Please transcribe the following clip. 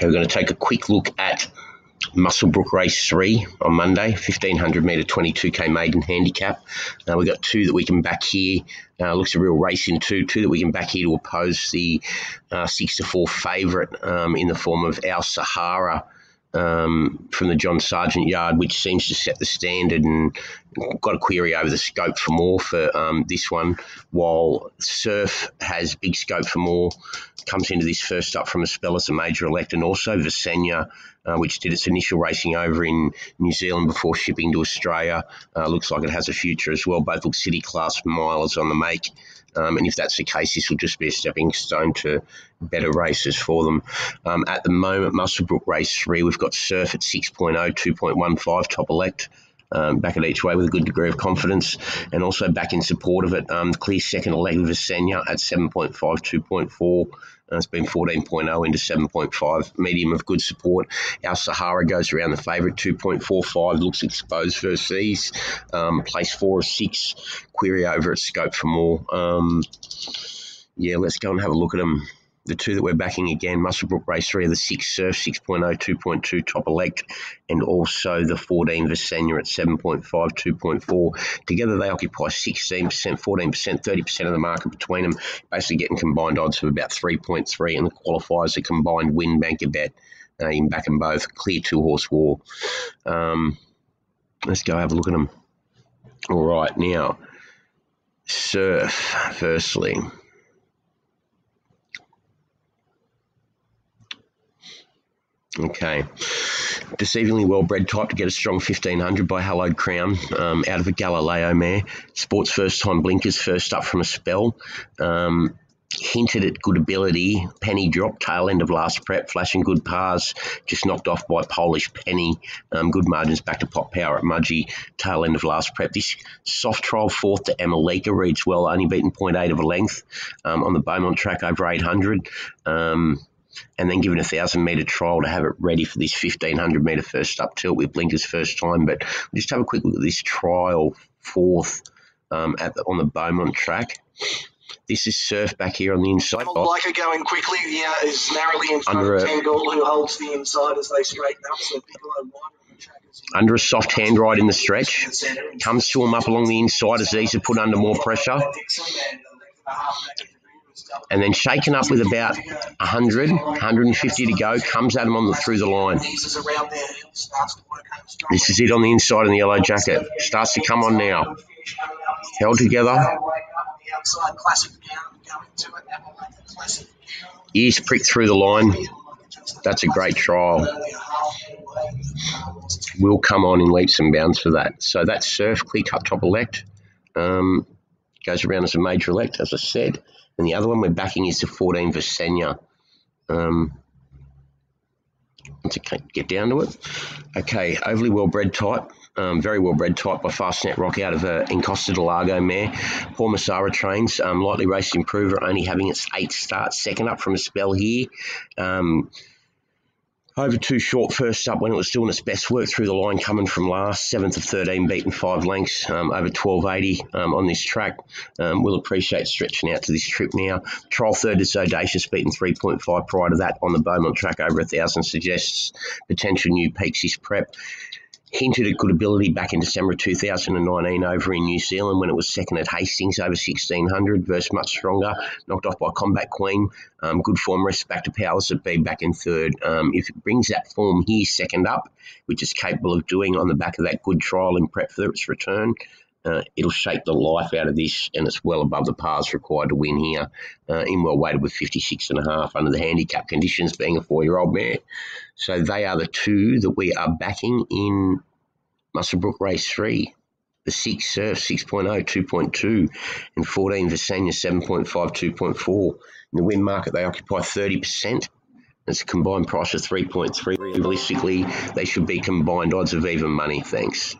Okay, we're going to take a quick look at Muswellbrook Race 3 on Monday, 1500 metre 22k maiden handicap. Uh, we've got two that we can back here. Uh, looks a real race in two. Two that we can back here to oppose the uh, 6 to 4 favourite um, in the form of Our Sahara um, from the John Sargent yard, which seems to set the standard and got a query over the scope for more for um, this one, while Surf has big scope for more, comes into this first up from a spell as a major elect, and also Visenya, uh, which did its initial racing over in New Zealand before shipping to Australia. Uh, looks like it has a future as well. Both look city class milers on the make. Um, and if that's the case, this will just be a stepping stone to better races for them. Um, at the moment, Muswellbrook Race 3, we've got Surf at 6.0, 2.15 top elect. Um, back at each way with a good degree of confidence and also back in support of it. Um, clear second elect with Visenya at 7.5, 2.4. Uh, it's been 14.0 into 7.5, medium of good support. Our Sahara goes around the favourite, 2.45, looks exposed versus these. Um, place four or six, query over at scope for more. Um, yeah, let's go and have a look at them the two that we're backing again, Muswellbrook Race 3 are the 6 Surf 6.0, 2.2 top elect, and also the 14 Visenya at 7.5, 2.4. Together they occupy 16%, 14%, 30% of the market between them, basically getting combined odds of about 3.3, and the qualifiers a combined win banker bet uh, in back and both. Clear two horse war. Um, let's go have a look at them. All right, now, Surf, firstly. Okay. Deceivingly well bred type to get a strong 1500 by Hallowed Crown um, out of a Galileo mare. Sports first time blinkers, first up from a spell. Um, hinted at good ability. Penny drop, tail end of last prep, flashing good pars, just knocked off by Polish Penny. Um, good margins back to Pop Power at Mudgee, tail end of last prep. This soft trial fourth to Emalika reads well, only beaten 0.8 of a length um, on the Beaumont track over 800. Um, and then given a thousand metre trial to have it ready for this 1500 metre first up tilt with blinkers first time. But we'll just have a quick look at this trial fourth um, at the, on the Beaumont track. This is Surf back here on the inside. Like going quickly yeah, is narrowly in front Under of Tangol, who holds the inside as they straighten up. So under a soft hand right in the stretch. Comes to him up along the inside as these are put under more pressure and then shaken up with about 100, 150 to go, comes at him on the through the line. This is it on the inside in the yellow jacket. Starts to come on now. Held together. Ears pricked through the line. That's a great trial. Will come on in leaps and bounds for that. So that's surf, clear cut top elect. Um, goes around as a major elect, as I said. And the other one we're backing is the 14 Visenya. Um, get down to it. Okay, overly well bred type. Um, very well bred type by Fastnet Rock out of uh, Encosta de Lago mare. Paul Messara trains, um, lightly raced improver, only having its eighth start, second up from a spell here. Um, over too short first up when it was doing its best work through the line coming from last, seventh of 13, beaten five lengths um, over 1280 um, on this track. Um, we'll appreciate stretching out to this trip now. Trial third is Audacious, beaten 3.5 prior to that on the Beaumont track over a thousand suggests potential new peaks this prep hinted at good ability back in December 2019 over in New Zealand when it was second at Hastings over 1600 versus much stronger, knocked off by Combat Queen. Um, good form, rest back to Powers at B back in third. Um, if it brings that form here second up, which is capable of doing on the back of that good trial in prep for its return, uh, it'll shake the life out of this, and it's well above the pars required to win here. Uh, Inwell weighted with 56 and a half under the handicap conditions, being a four year old mare. So they are the two that we are backing in Muswellbrook Race 3. The 6 Surf 6.0, 2.2, and 14 Visenya 7.5, 2.4. In the win market, they occupy 30%. It's a combined price of 3.3. Realistically, they should be combined odds of even money. Thanks.